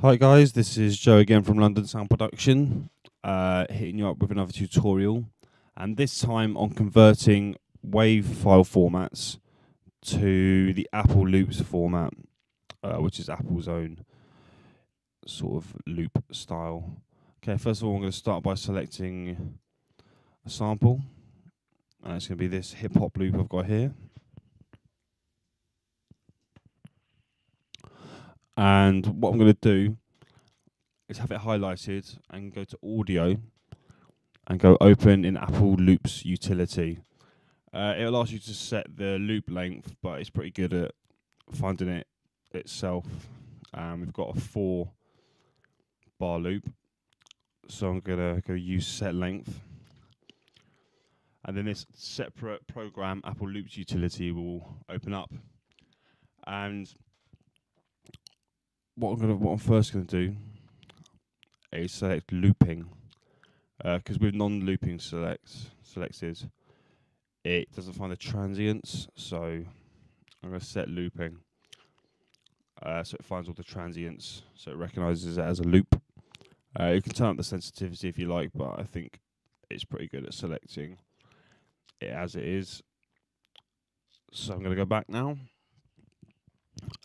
Hi guys, this is Joe again from London Sound Production, uh, hitting you up with another tutorial, and this time on converting WAV file formats to the Apple Loops format, uh, which is Apple's own sort of loop style. Okay, first of all, I'm going to start by selecting a sample, and it's going to be this hip hop loop I've got here. And what I'm going to do is have it highlighted and go to audio and go open in Apple Loops utility. Uh, it'll ask you to set the loop length, but it's pretty good at finding it itself. Um, we've got a four bar loop, so I'm gonna go use set length, and then this separate program Apple Loops utility will open up, and what I'm gonna what I'm first gonna do is select looping because uh, with non-looping selects selected it doesn't find the transients. So I'm to set looping uh, so it finds all the transients. So it recognizes it as a loop. Uh, you can turn up the sensitivity if you like but I think it's pretty good at selecting it as it is. So I'm going to go back now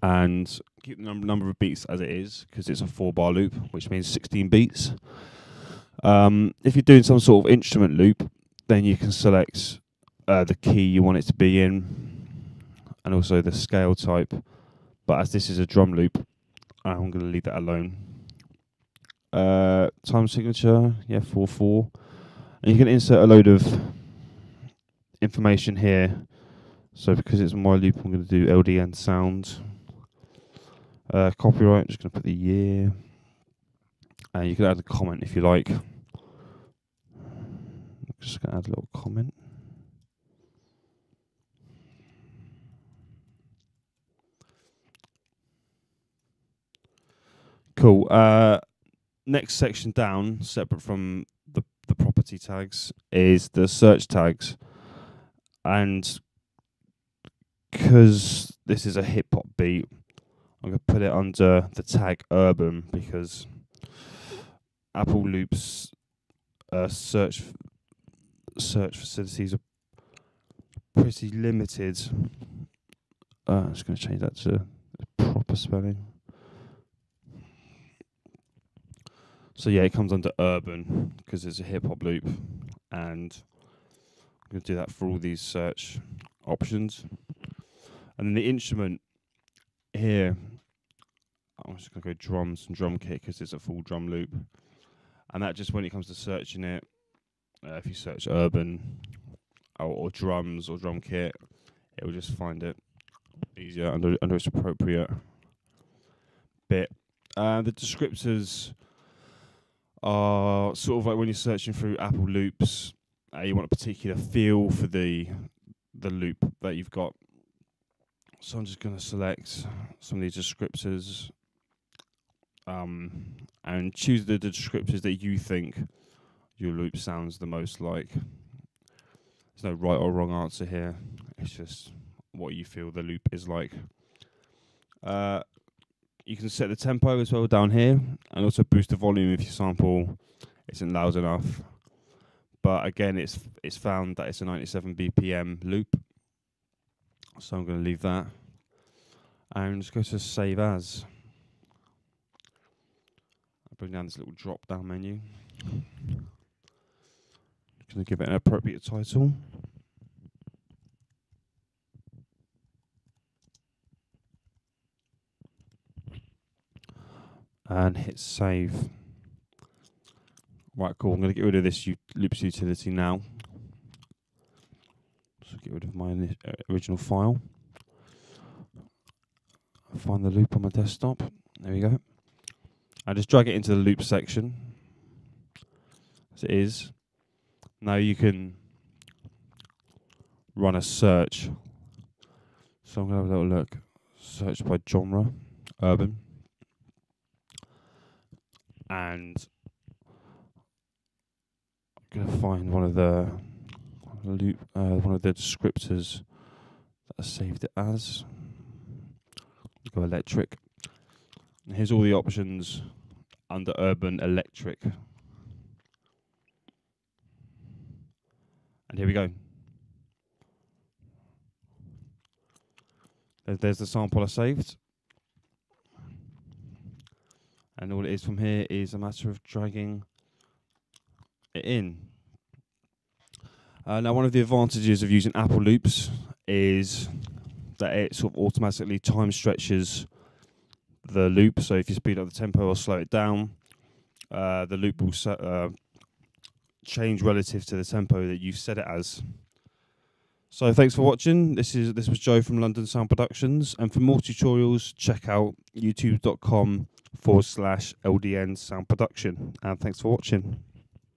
and keep the num- number of beats as it is because it's a four bar loop, which means 16 beats. Um, if you're doing some sort of instrument loop, then you can select uh, the key you want it to be in and also the scale type. But as this is a drum loop, I'm going to leave that alone. Uh, time signature, yeah, 4 4. And you can insert a load of information here. So because it's my loop, I'm going to do LDN sound. Uh, copyright, I'm just going to put the year. And you can add a comment if you like. I'm just going to add a little comment. Cool. Uh, next section down, separate from the the property tags, is the search tags, and because this is a hip hop beat, I'm to put it under the tag urban because Apple Loops uh, search search facilities are pretty limited. Uh, I'm just to change that to proper spelling. So yeah, it comes under urban because it's a hip hop loop, and I'm to do that for all these search options. And then the instrument here I'm just to go drums and drum kit because it's a full drum loop. And that just when it comes to searching it, uh, if you search urban or, or, drums or drum kit, it will just find it easier under, under its appropriate bit. Uh, the descriptors are sort of like when you're searching through Apple loops, uh, you want a particular feel for the the loop that you've got. So I'm just going to select some of these descriptors um, and choose the, the descriptors that you think your loop sounds the most like. There's no right or wrong answer here. It's just what you feel the loop is like. Uh, you can set the tempo as well down here, and also boost the volume if your sample isn't loud enough. But again, it's it's found that it's a 97 BPM loop, so I'm going to leave that. And just go to save as down this little drop down menu. To give it an appropriate title. And hit save. Right, cool. I'm going to get rid of this loops utility now. So get rid of my uh, original file. Find the loop on my desktop. There we go. I just drag it into the loop section as it is. Now you can run a search. So I'm going to have a little look. Search by genre, urban. And I'm going to find one of the loop, uh, one of the descriptors that I saved it as. Go electric. Here's all the options under Urban Electric. And here we go. There's, the sample I saved. And all it is from here is a matter of dragging it in. Uh, now, one of the advantages of using Apple Loops is that it sort of automatically time stretches the loop. So if you speed up the tempo or slow it down, uh, the loop will uh, change relative to the tempo that you've set it as. So thanks for watching. This is this was Joe from London Sound Productions, and for more tutorials, check out youtube.com forward slash LDN Sound Production. And thanks for watching.